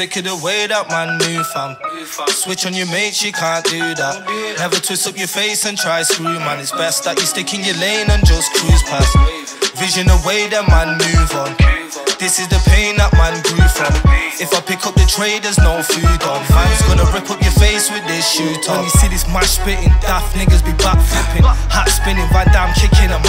Sick of the way that man move, fam. Switch on your mate, she can't do that. Never twist up your face and try screw, man. It's best that you stick in your lane and just cruise past. Vision the way that man move on. This is the pain that man grew from. If I pick up the tray, there's no food on. Man's gonna rip up your face with this shoot on. You see this mash spitting, daft niggas be back flipping. Hat spinning, Van Damme kicking, a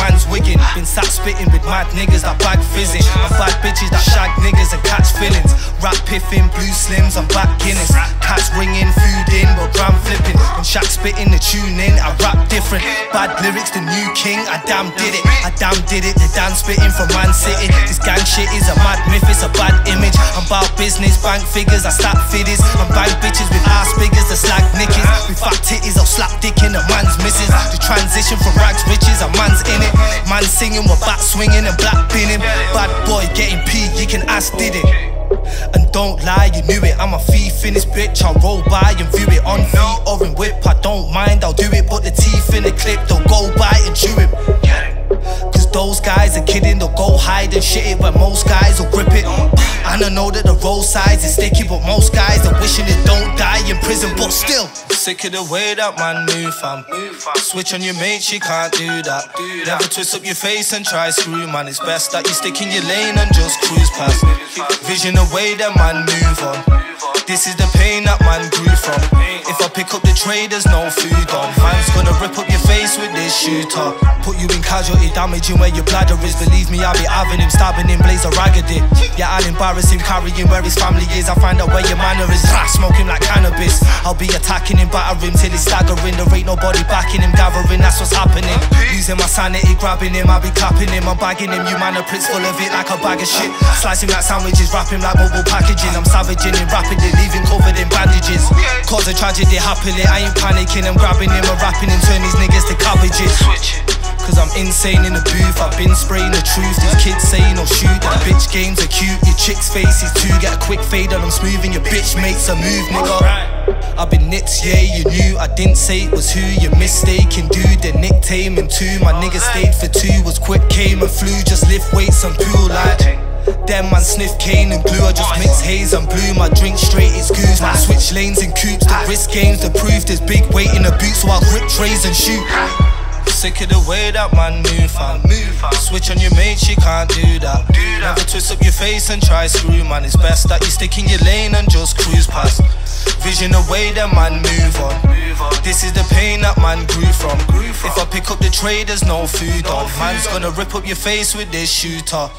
mad niggas that bag fizzing. And bad bitches that shag niggas and catch feelings. Rap piffing, blue slims, I'm back Guinness. Cats ringing, food in, but gram flipping. And Shaq spitting the tune in, I rap different. Bad lyrics, the new king, I damn did it. I damn did it, the Dan spitting from Man City. This gang shit is a mad myth, it's a bad image. I'm about business, bank figures, I stack fiddies. I'm bitches with ass figures, the slag transition from rags riches, a man's in it. Man singing with back swinging and black binning. Bad boy getting P, you can ask, did it? And don't lie, you knew it. I'm a thief in this bitch. I'll roll by and view it on feet or in whip. I don't mind, I'll do it. But the teeth in the clip, they'll go by and chew him. Cause those guys are kidding, they'll go hide and shit it where most guys will grip it. And I know that the road size is sticky, but most guys are wishing it don't die in prison, but still. Sick of the way that man move, fam. Switch on your mate, she can't do that. Never twist up your face and try screw, man. It's best that you stick in your lane and just cruise past. Vision the way that man move on. This is the pain that man grew from. If I pick up the tray, there's no food on. Man's gonna rip up your face with this shooter. Put you in casualty, damaging where your bladder is. Believe me, I'll be having him, stabbing him, blaze a raggedy. Yeah, I'll embarrass him, carrying where his family is. I find out where your manner is. Smoking like cannabis. I'll be attacking him, battering till he's staggering. There ain't nobody backing him, gathering, that's what's happening. Losing my sanity, grabbing him, I'll be clapping him. I'm bagging him, you man are pricks full of it like a bag of shit. Slicing like sandwiches, wrapping like mobile packaging. I'm savaging him rapidly, leaving covered in bandages. Cause a tragedy happily, I ain't panicking. I'm grabbing him, I'm rapping him, turn these niggas to cabbages. Cause I'm insane in the booth, I've been spraying the truth. These kids saying, oh shoot, that bitch games are cute. Your chick's face is too, get a quick fade and I'm smoothing. Your bitch makes a move, nigga. I've been nits, yeah, you knew. I didn't say it was who you're mistaken, dude. The Nick Tame and two. My nigga stayed for two, was quick, came and flew. Just lift weights and pool like. Them man sniff cane and glue. I just mix haze and blue. My drink straight, it's goose. Now switch lanes and coops. The risk games, the proof. There's big weight in the boots, so I grip trays and shoot. Sick of the way that man move, fam. Switch on your mate, she can't do that. Never twist up your face and try screw, man. It's best that you stick in your lane and just cruise past. Vision the way that man move on. This is the pain that man grew from. If I pick up the tray, there's no food on. Man's gonna rip up your face with this shooter.